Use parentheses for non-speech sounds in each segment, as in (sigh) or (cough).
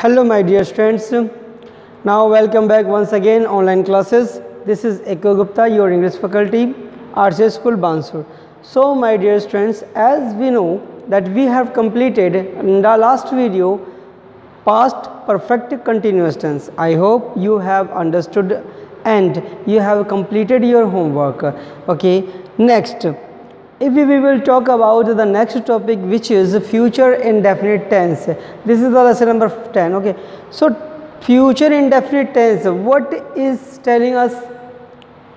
hello my dear students. Now welcome back once again online classes. This is Eko Gupta your English faculty RCI School Bansur. So my dear students as we know that we have completed in the last video past perfect continuous tense. I hope you have understood and you have completed your homework. Okay next if we will talk about the next topic which is future indefinite tense. This is the lesson number 10 okay? So future indefinite tense what is telling us?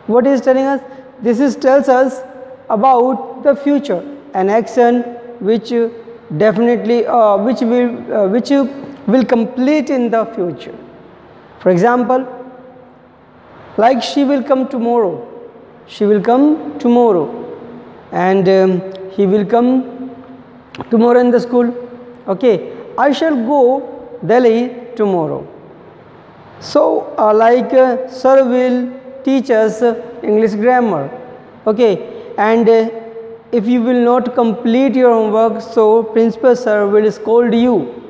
What is telling us? This is tells us about the future an action which definitely uh, which will uh, which will complete in the future. For example like she will come tomorrow she will come tomorrow and um, he will come tomorrow in the school. Okay. I shall go delhi tomorrow. So uh, like uh, sir will teach us english grammar. Okay. And uh, if you will not complete your homework so principal sir will scold you.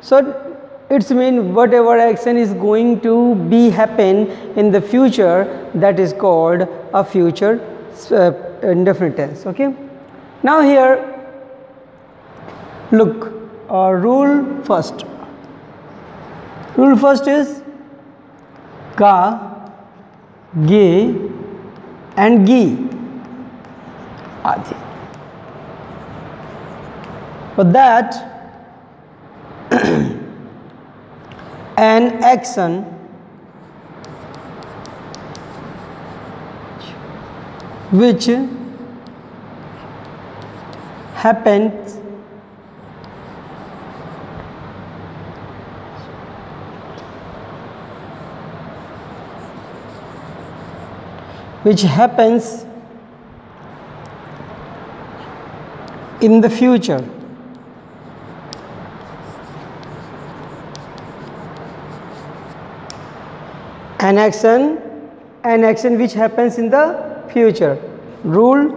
So it's mean whatever action is going to be happen in the future that is called a future uh, indefinite tense okay? Now here look uh, rule first. Rule first is ka ge and gi. Adi for that (clears throat) an action which happens which happens in the future. An action an action which happens in the future rule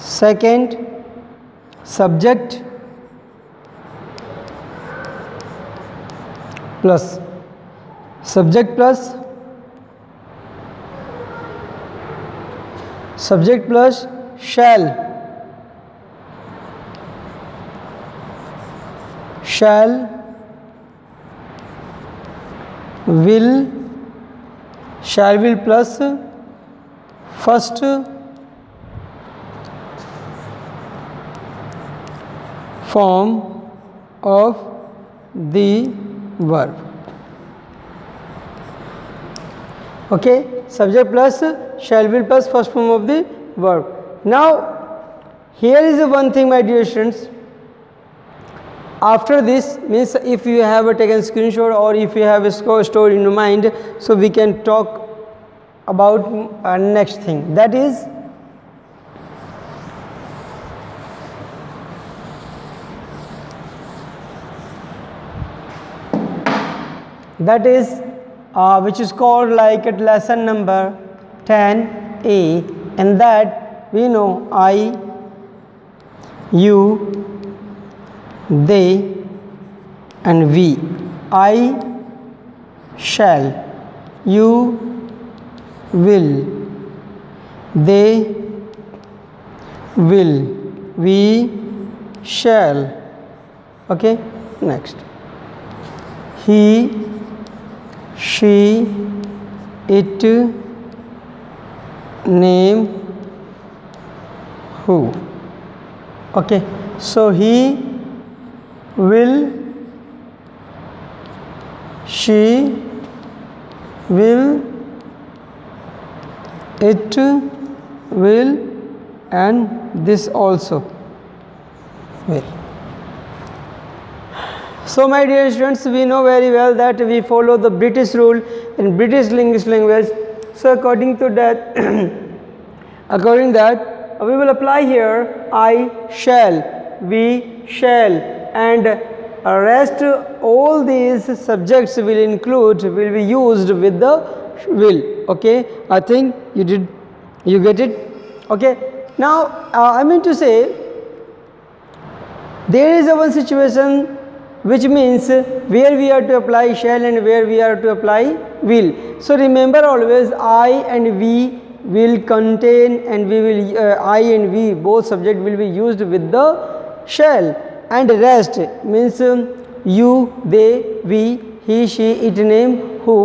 second subject plus subject plus subject plus shall shall will shall will plus first form of the verb. Okay subject plus shall will plus first form of the verb. Now here is the one thing my dear students. After this means if you have taken screenshot or if you have a stored in your mind so we can talk about uh, next thing. That is that is uh, which is called like at lesson number 10a and that we know i you they and we. I shall you will. They will. We shall. Okay next. He she it name who. Okay so he will she will it will and this also will. So my dear students we know very well that we follow the british rule in british english language. So according to that (clears throat) according that we will apply here i shall we shall and rest all these subjects will include will be used with the will okay? I think you did you get it? Okay. Now uh, i mean to say there is a one situation which means where we are to apply shall and where we are to apply will. So remember always I and we will contain and we will uh, I and we both subject will be used with the shall. And rest means um, you, they, we, he, she, it, name, who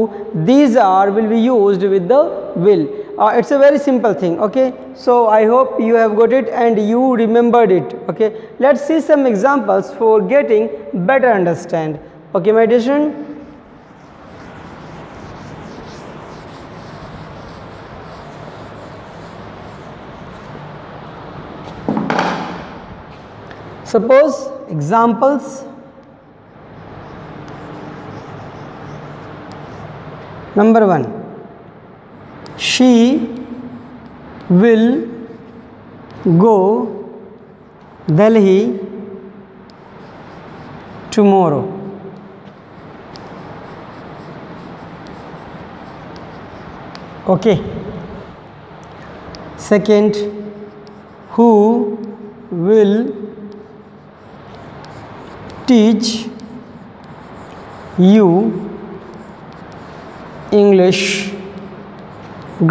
these are will be used with the will. Uh, it's a very simple thing okay? So i hope you have got it and you remembered it okay? Let's see some examples for getting better understand. Okay my dear student? Suppose examples number 1 she will go delhi tomorrow. Okay. Second who will teach you English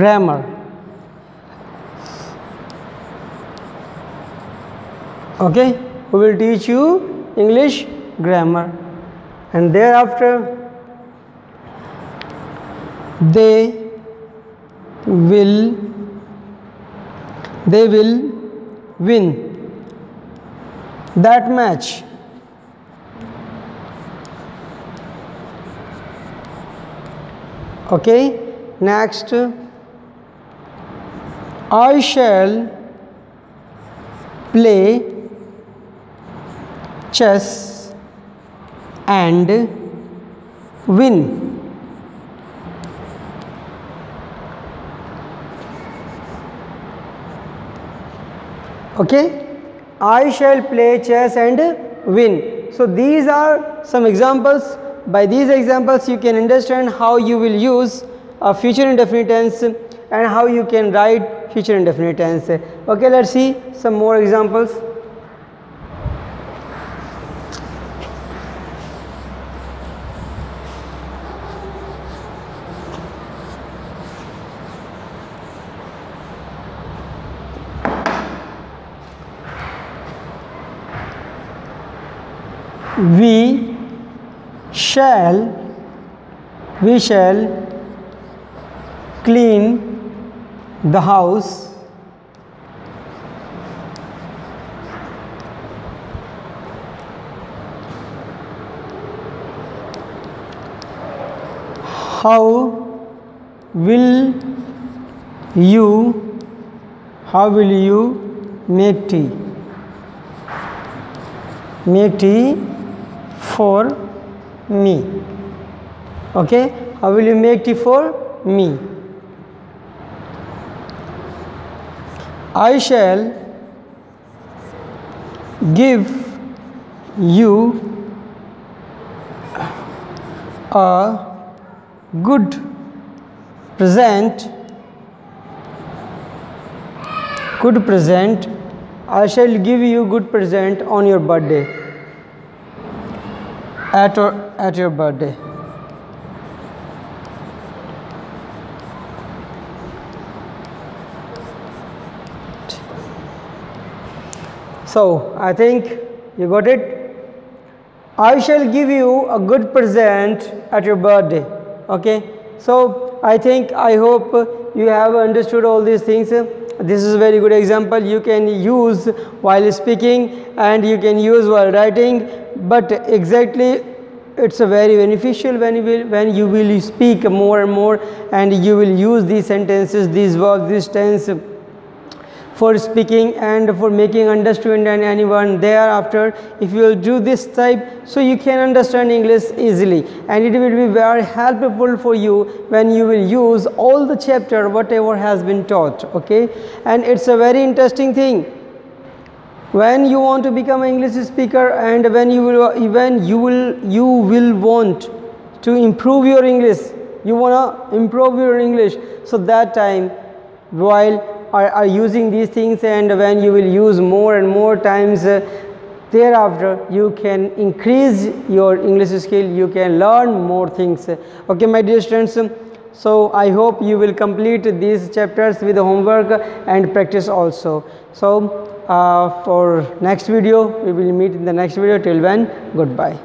grammar. Okay, we will teach you English grammar and thereafter they will they will win that match okay next. I shall play chess and win. Okay I shall play chess and win. So these are some examples by these examples you can understand how you will use a future indefinite tense and how you can write future indefinite tense. Okay let's see some more examples. We shall we shall clean the house how will you how will you make tea make tea for me. Okay? How will you make tea for me. I shall give you a good present. Good present. I shall give you good present on your birthday at or at your birthday. So i think you got it. I shall give you a good present at your birthday okay? So i think i hope you have understood all these things. This is a very good example. You can use while speaking and you can use while writing but exactly it's a very beneficial when you will when you will speak more and more and you will use these sentences these verbs this tense for speaking and for making understand anyone thereafter if you will do this type so you can understand english easily. And it will be very helpful for you when you will use all the chapter whatever has been taught okay? And it's a very interesting thing when you want to become an english speaker and when you will even you will you will want to improve your english you want to improve your english. So that time while are, are using these things and when you will use more and more times uh, thereafter you can increase your english skill you can learn more things. Okay my dear students so i hope you will complete these chapters with homework and practice also. So uh, for next video. We will meet in the next video. Till then, goodbye.